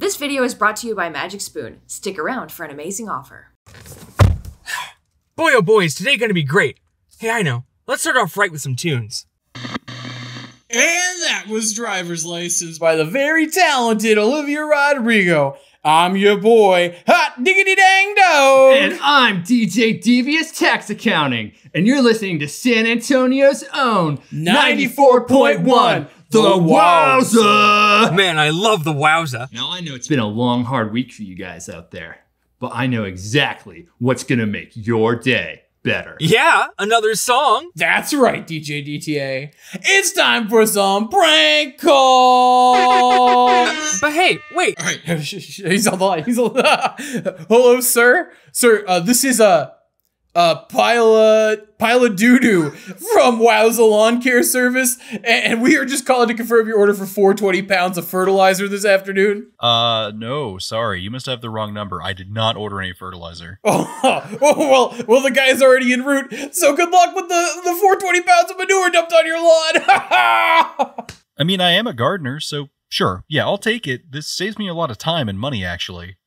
This video is brought to you by Magic Spoon. Stick around for an amazing offer. Boy, oh boy, is today gonna be great. Hey, I know. Let's start off right with some tunes. And that was Driver's License by the very talented Olivia Rodrigo. I'm your boy, Hot Diggity Dang Dog. And I'm DJ Devious Tax Accounting, and you're listening to San Antonio's own 94.1 The Wowza. Man, I love the wowza. Now I know it's been a long, hard week for you guys out there, but I know exactly what's gonna make your day better. Yeah, another song. That's right, DJ DTA. It's time for some prank calls. But hey, wait. All right, he's on the line. He's on the Hello, sir. Sir, uh, this is a a pile of pile of doo doo from Wowza Lawn Care Service, and, and we are just calling to confirm your order for 420 pounds of fertilizer this afternoon. Uh, no, sorry. You must have the wrong number. I did not order any fertilizer. Oh, oh well, well, the guy's already en route. So good luck with the the 420 pounds of manure dumped on your lawn. I mean, I am a gardener, so sure. Yeah, I'll take it. This saves me a lot of time and money, actually.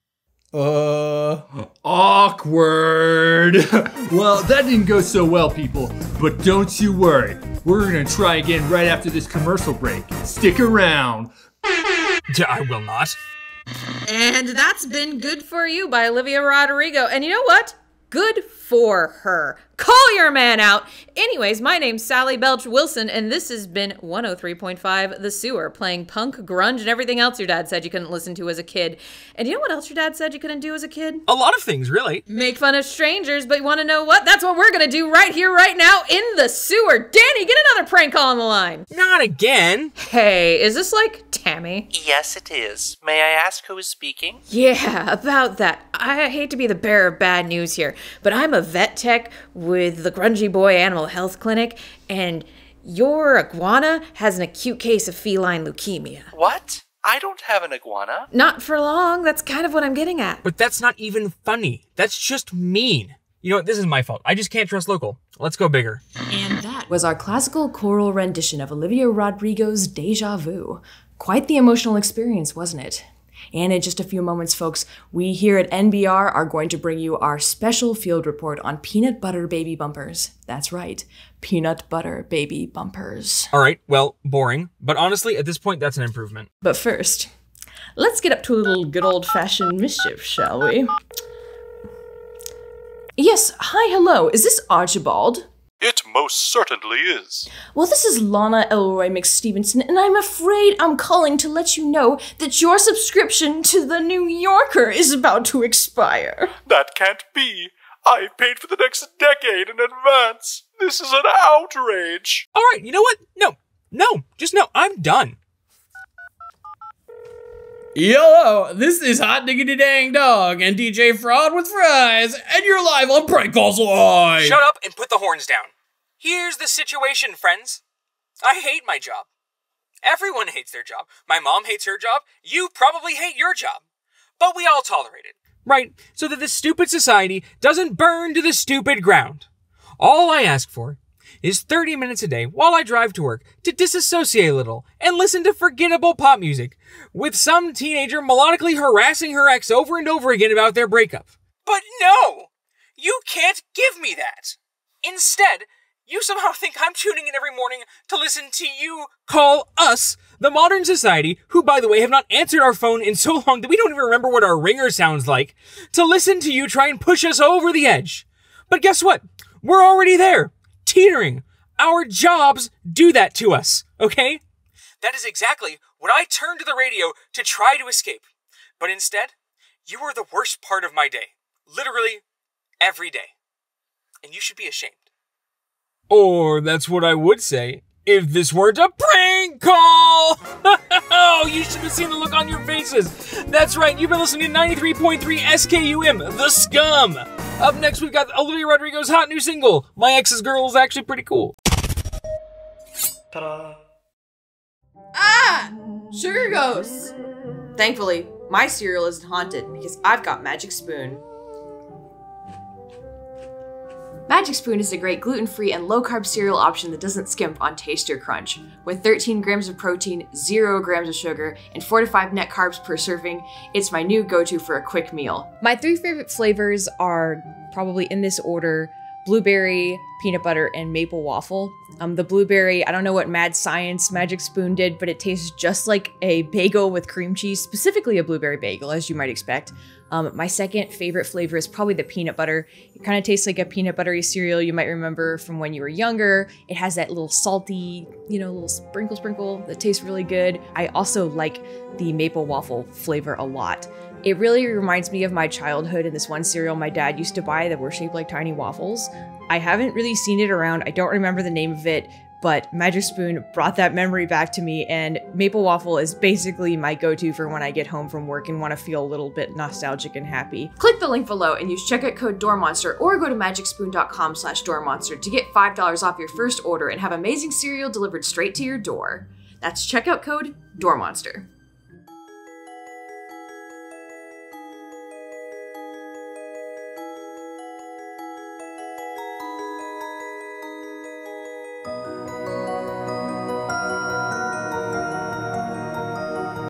Uh, Awkward. well, that didn't go so well, people, but don't you worry. We're gonna try again right after this commercial break. Stick around. I will not. And that's been Good For You by Olivia Rodrigo. And you know what? Good for her. Call your man out. Anyways, my name's Sally Belch Wilson, and this has been 103.5 The Sewer, playing punk, grunge, and everything else your dad said you couldn't listen to as a kid. And you know what else your dad said you couldn't do as a kid? A lot of things, really. Make fun of strangers, but you want to know what? That's what we're gonna do right here, right now, in the sewer. Danny, get another prank call on the line. Not again. Hey, is this like Tammy? Yes, it is. May I ask who is speaking? Yeah, about that. I hate to be the bearer of bad news here, but I'm a vet tech with the Grungy Boy Animal Health Clinic, and your iguana has an acute case of feline leukemia. What? I don't have an iguana. Not for long, that's kind of what I'm getting at. But that's not even funny. That's just mean. You know what? This is my fault. I just can't trust local. Let's go bigger. And that was our classical choral rendition of Olivia Rodrigo's Deja Vu. Quite the emotional experience, wasn't it? And in just a few moments, folks, we here at NBR are going to bring you our special field report on peanut butter baby bumpers. That's right, peanut butter baby bumpers. All right, well, boring. But honestly, at this point, that's an improvement. But first, let's get up to a little good old fashioned mischief, shall we? Yes, hi, hello. Is this Archibald? It most certainly is. Well, this is Lana Elroy McStevenson, and I'm afraid I'm calling to let you know that your subscription to The New Yorker is about to expire. That can't be. I paid for the next decade in advance. This is an outrage. All right, you know what? No, no, just no. I'm done. Yo, this is Hot Diggity Dang Dog and DJ Fraud with Fries, and you're live on Prank Calls Live. Shut up and put the horns down. Here's the situation, friends. I hate my job. Everyone hates their job. My mom hates her job. You probably hate your job. But we all tolerate it. Right, so that this stupid society doesn't burn to the stupid ground. All I ask for is 30 minutes a day while I drive to work to disassociate a little and listen to forgettable pop music with some teenager melodically harassing her ex over and over again about their breakup. But no! You can't give me that! Instead, you somehow think I'm tuning in every morning to listen to you call us the modern society, who, by the way, have not answered our phone in so long that we don't even remember what our ringer sounds like, to listen to you try and push us over the edge. But guess what? We're already there, teetering. Our jobs do that to us, okay? That is exactly what I turned to the radio to try to escape. But instead, you are the worst part of my day. Literally, every day. And you should be ashamed. Or that's what I would say if this weren't a prank call! oh, you should have seen the look on your faces. That's right, you've been listening to 93.3 SKUM, The Scum. Up next, we've got Olivia Rodrigo's hot new single, My Ex's Girl is actually pretty cool. Ah! Sugar ghosts! Thankfully, my cereal isn't haunted because I've got Magic Spoon. Magic Spoon is a great gluten free and low carb cereal option that doesn't skimp on taste or crunch. With 13 grams of protein, 0 grams of sugar, and 4 to 5 net carbs per serving, it's my new go to for a quick meal. My three favorite flavors are probably in this order blueberry, peanut butter, and maple waffle. Um, the blueberry, I don't know what mad science Magic Spoon did, but it tastes just like a bagel with cream cheese, specifically a blueberry bagel, as you might expect. Um, my second favorite flavor is probably the peanut butter. It kind of tastes like a peanut buttery cereal you might remember from when you were younger. It has that little salty, you know, little sprinkle sprinkle that tastes really good. I also like the maple waffle flavor a lot. It really reminds me of my childhood and this one cereal my dad used to buy that were shaped like tiny waffles. I haven't really seen it around. I don't remember the name of it, but Magic Spoon brought that memory back to me, and Maple Waffle is basically my go to for when I get home from work and want to feel a little bit nostalgic and happy. Click the link below and use checkout code DoorMonster or go to magicspoon.com slash DoorMonster to get $5 off your first order and have amazing cereal delivered straight to your door. That's checkout code DoorMonster.